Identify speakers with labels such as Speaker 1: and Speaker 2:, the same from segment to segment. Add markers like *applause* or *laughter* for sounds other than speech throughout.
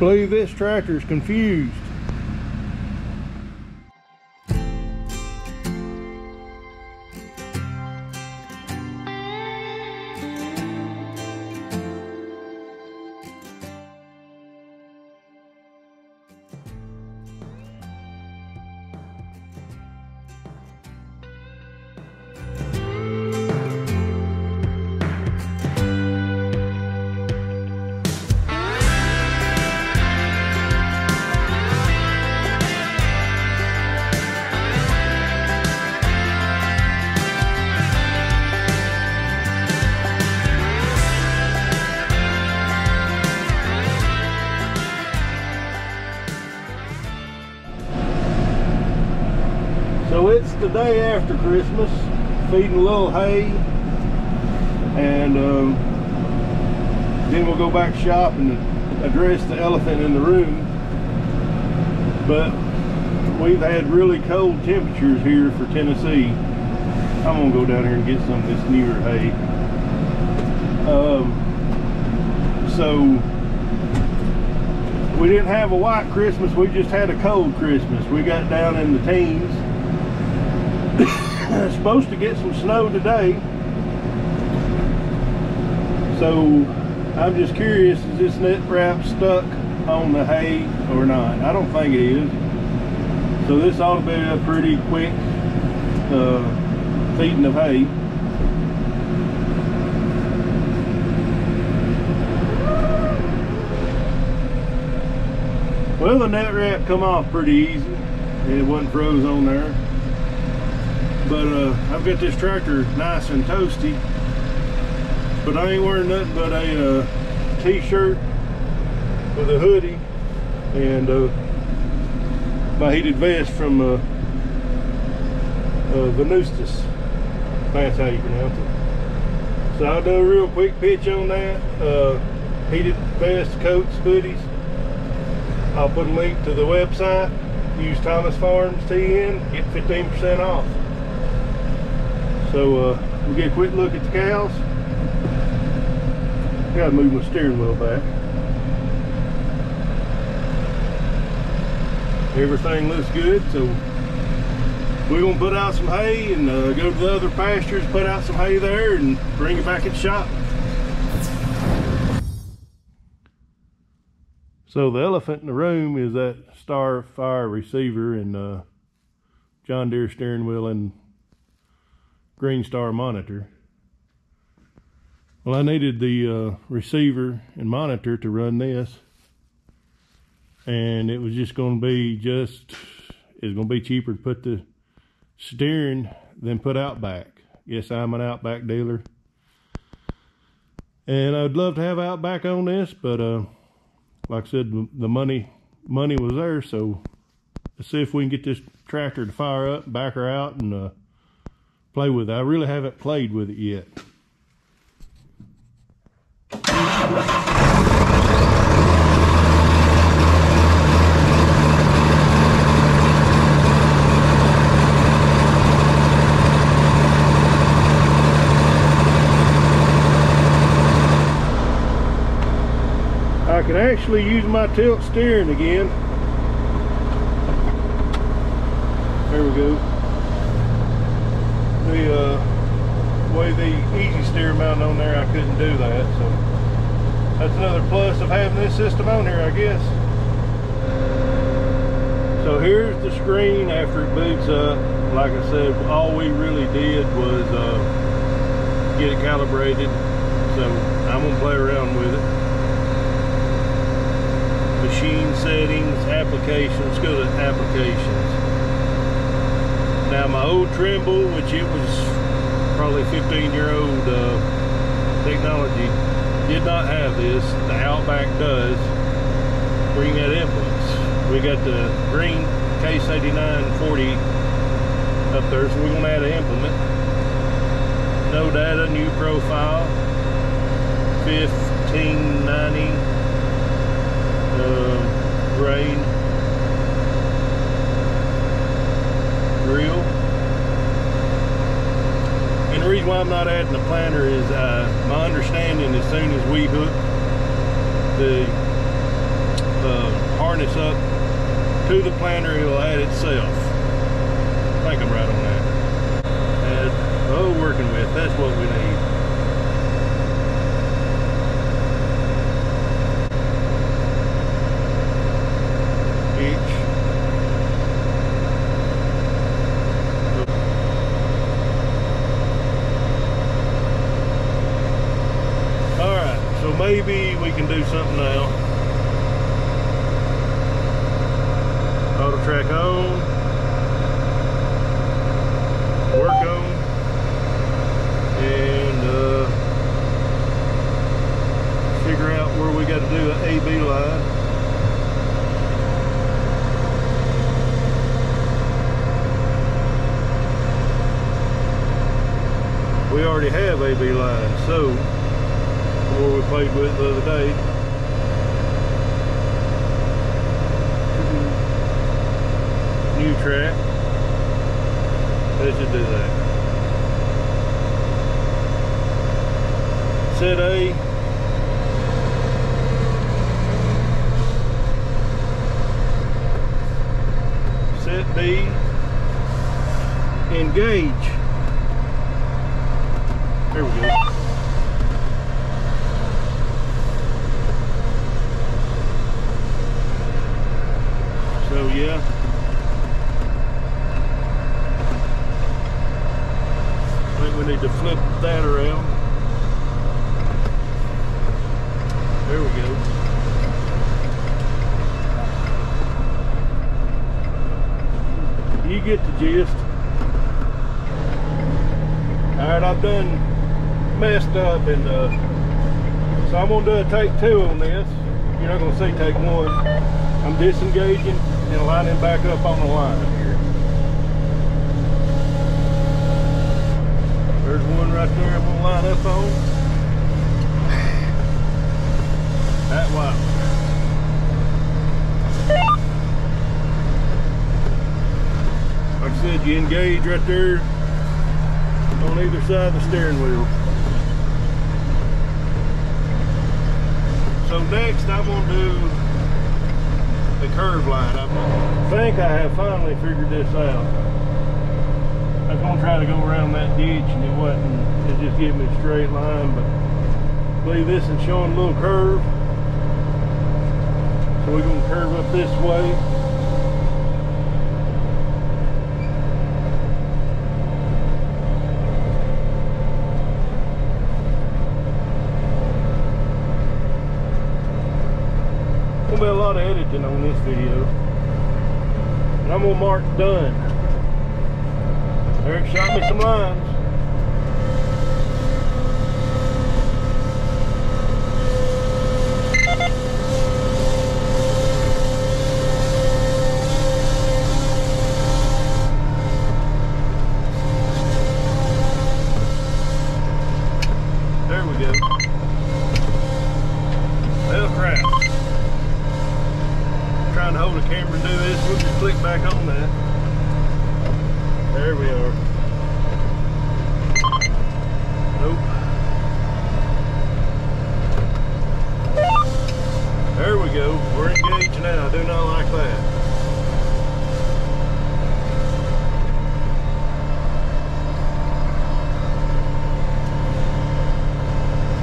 Speaker 1: believe this tractor is confused. Day after Christmas, feeding a little hay, and um, then we'll go back shop and address the elephant in the room. But we've had really cold temperatures here for Tennessee. I'm gonna go down here and get some of this newer hay. Um, so we didn't have a white Christmas, we just had a cold Christmas. We got down in the teens. *coughs* Supposed to get some snow today. So I'm just curious, is this net wrap stuck on the hay or not? I don't think it is. So this ought to be a pretty quick uh, feeding of hay. Well, the net wrap come off pretty easy. It wasn't froze on there. But uh, I've got this tractor nice and toasty. But I ain't wearing nothing but a uh, t-shirt with a hoodie and uh, my heated vest from uh, uh, Venustas. That's how you pronounce it. So I'll do a real quick pitch on that. Uh, heated vest, coats, hoodies. I'll put a link to the website. Use Thomas Farms TN, get 15% off. So uh, we'll get a quick look at the cows. Gotta move my steering wheel back. Everything looks good, so we're gonna put out some hay and uh, go to the other pastures, put out some hay there and bring it back the shop. So the elephant in the room is that Starfire receiver and uh, John Deere steering wheel and Greenstar monitor. Well, I needed the uh, receiver and monitor to run this. And it was just going to be just, it's going to be cheaper to put the steering than put Outback. Yes, I'm an Outback dealer. And I'd love to have Outback on this, but uh, like I said, the money money was there, so let's see if we can get this tractor to fire up, back her out, and uh, play with it. I really haven't played with it yet. I can actually use my tilt steering again. There we go. The uh, way the EZ-Steer mounted on there, I couldn't do that. So that's another plus of having this system on here, I guess. So here's the screen after it boots up. Like I said, all we really did was uh, get it calibrated. So I'm gonna play around with it machine settings, applications, let's go to applications. Now my old Trimble, which it was probably 15 year old uh, technology, did not have this. The Outback does. Bring that implements. We got the green Case 8940 up there, so we're gonna add an implement. No data, new profile, 1590 uh, grain drill. And the reason why I'm not adding the planter is uh, my understanding as soon as we hook the uh, harness up to the planter, it'll add itself. I think I'm right on that. And, oh, working with, that's what we need. Each. All right, so we can do something now. AutoTrac on. Work on. And uh, figure out where we got to do an AB line. We already have AB lines, so we played with the other day. New track. Let's just do that. Set A. Set B. Engage. There we go. So yeah. I think we need to flip that around. There we go. You get the gist. Alright, I've done messed up and uh, so I'm gonna do a take two on this. You're not gonna see take one. I'm disengaging and lining back up on the line here. There's one right there I'm gonna line up on. That wow. Like I said, you engage right there on either side of the steering wheel. So next I'm gonna do the curve line. I think I have finally figured this out. I was gonna try to go around that ditch and it wasn't, it just gave me a straight line, but I believe this is showing a little curve. So we're gonna curve up this way. Gonna be a lot of editing on this video. And I'm gonna mark done. Eric shot me some lines. There we go. Well, crap. Trying to hold the camera and do this. We'll just click back on that. There we are. Nope. There we go. We're engaged now. I do not like that.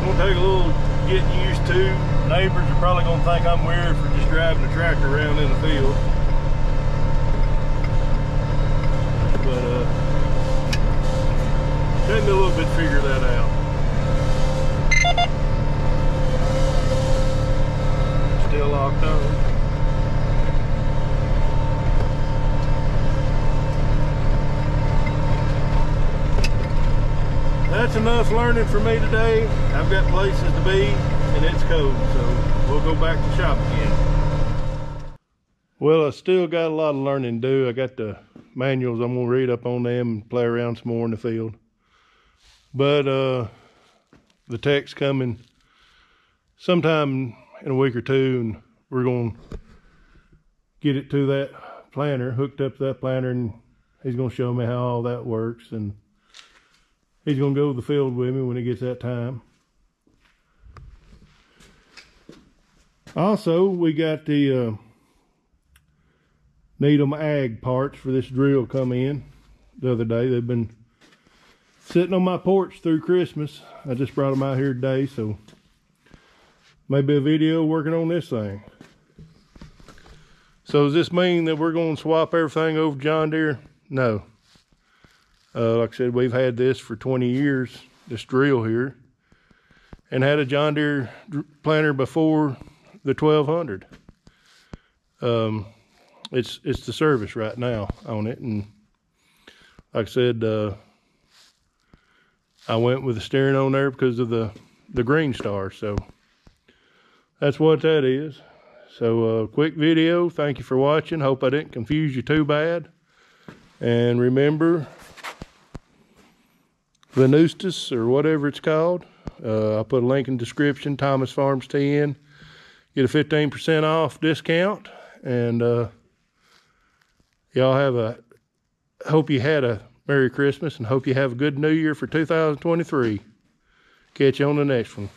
Speaker 1: Gonna take a little getting used to. Neighbors are probably gonna think I'm weird for just driving a tractor around in the field. But uh take me a little bit to figure that out. Locked. That's enough learning for me today. I've got places to be and it's cold, so we'll go back to shop again. Well, I still got a lot of learning to do. I got the manuals. I'm gonna read up on them and play around some more in the field. But uh, the tech's coming sometime in a week or two, and we're gonna get it to that planter, hooked up to that planter, and he's gonna show me how all that works, and he's gonna go to the field with me when it gets that time. Also, we got the uh, Needham Ag parts for this drill come in the other day. They've been sitting on my porch through Christmas. I just brought them out here today, so maybe a video working on this thing. So does this mean that we're going to swap everything over John Deere? No. Uh, like I said, we've had this for 20 years, this drill here, and had a John Deere planter before the 1200. Um, it's it's the service right now on it, and like I said, uh, I went with the steering on there because of the the Greenstar. So that's what that is. So uh, quick video. Thank you for watching. Hope I didn't confuse you too bad. And remember, Venustas or whatever it's called. Uh, I'll put a link in the description. Thomas Farms 10. Get a 15% off discount. And uh, y'all have a, hope you had a Merry Christmas and hope you have a good New Year for 2023. Catch you on the next one.